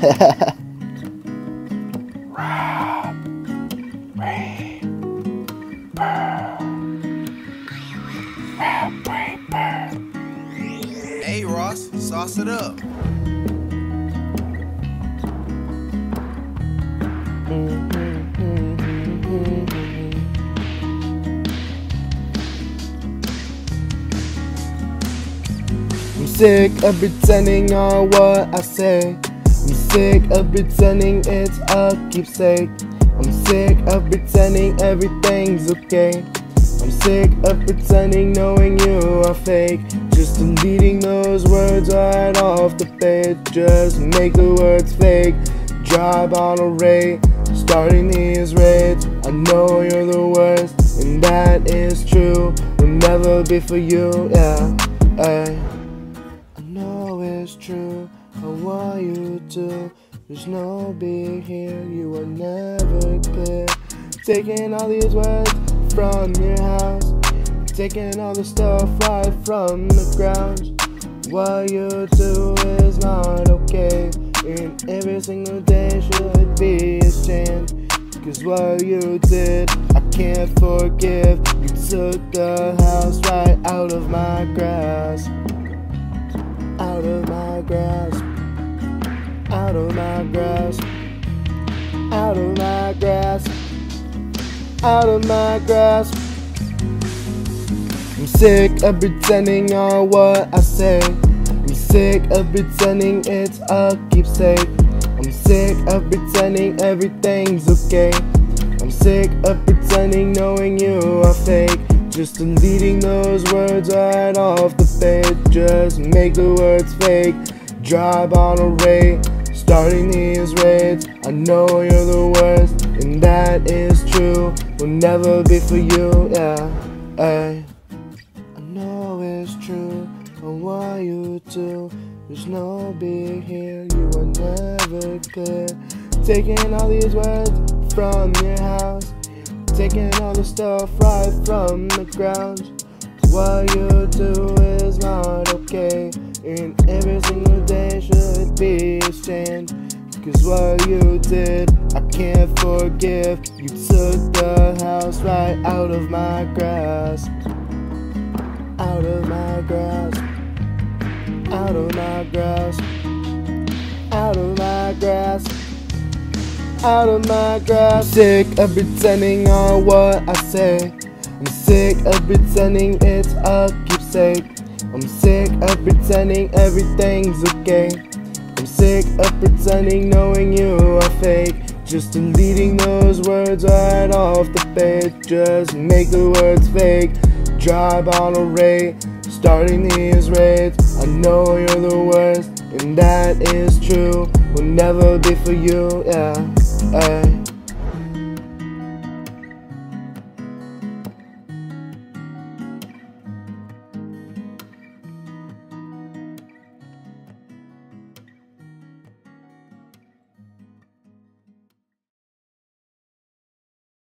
Hey Ross, sauce it up. I'm sick of pretending on what I say. I'm sick of pretending it's a keepsake. I'm sick of pretending everything's okay. I'm sick of pretending knowing you are fake. Just deleting those words right off the page. Just make the words fake. Drive on a rate. Starting these raids. I know you're the worst, and that is true. Will never be for you, yeah. Ay. I know it's true. Want you to. There's no being here. You are never clear. Taking all these words from your house. Taking all the stuff right from the ground. What you do is not okay. And every single day should be a shame. Cause what you did, I can't forgive. You took the house right out of my grasp. Out of my grasp. Out of my grasp. Out of my grasp. Out of my grasp. I'm sick of pretending on what I say. I'm sick of pretending it's a keepsake. I'm sick of pretending everything's okay. I'm sick of pretending knowing you are fake. Just deleting those words right off the page. Just make the words fake. Drive on a rate. Starting these raids. I know you're the worst, and that is true. Will never be for you, yeah. I know it's true. I want you to. There's no being here. You are never clear. Taking all these words from your house. Taking all the stuff right from the ground. What you do is not okay. And every single day should be a shame. Cause what you did, I can't forgive. You took the house right out of my grasp. Out of my grasp. Out of my grasp. Out of my grasp. Out of my grasp. Sick of pretending on what I say. I'm sick of pretending it's a keepsake. I'm sick of pretending everything's okay. I'm sick of pretending knowing you are fake. Just deleting those words right off the page. Just make the words fake. Drive on a rate. Starting these raids. I know you're the worst, and that is true. Will never be for you, yeah. Ay.